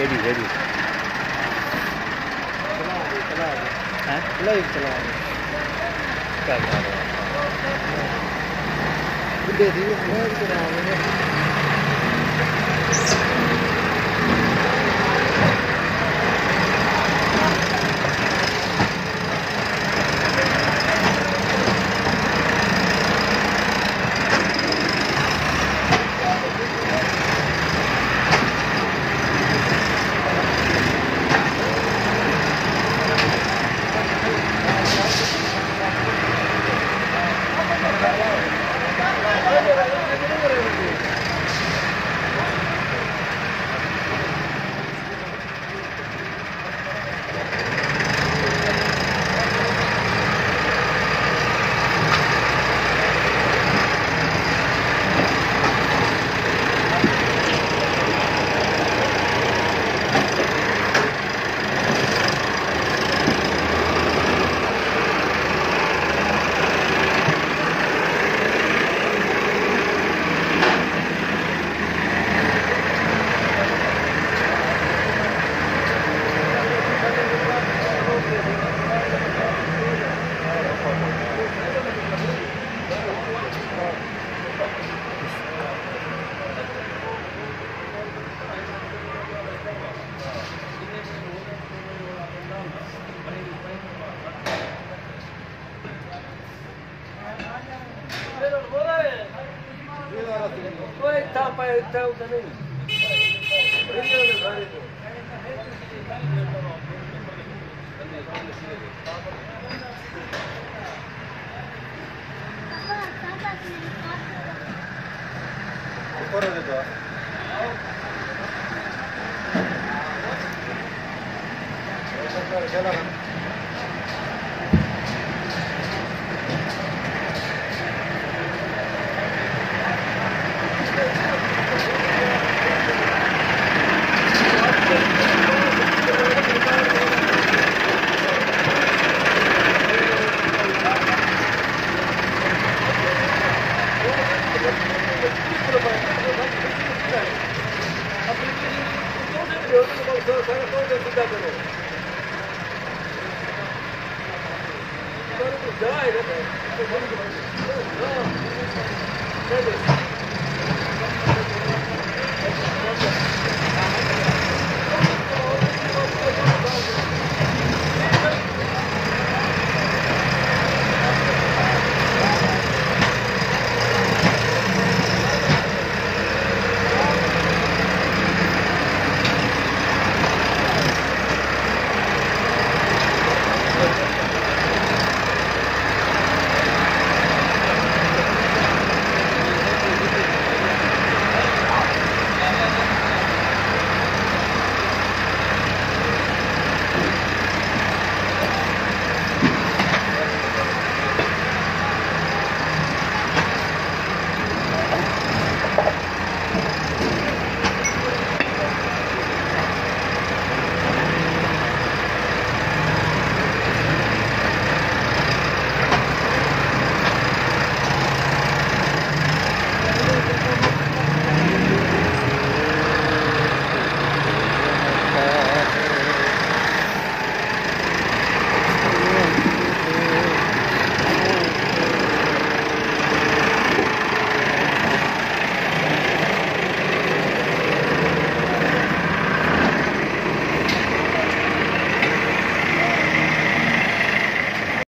Ready ready live चला क्या कर रहे हो दे दी मैं चला इतना पाया इतना उतना नहीं चला その探う。としてたけど。んの that's it.